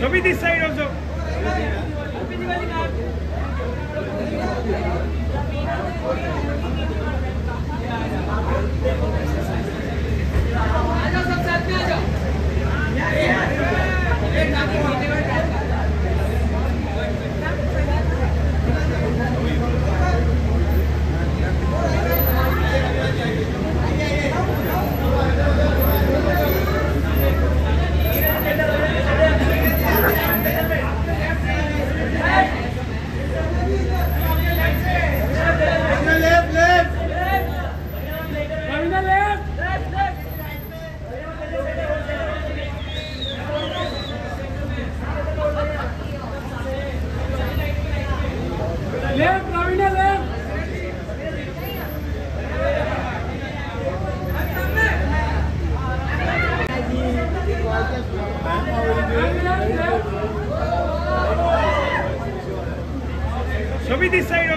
Shobi this side also. Left. Shobi this side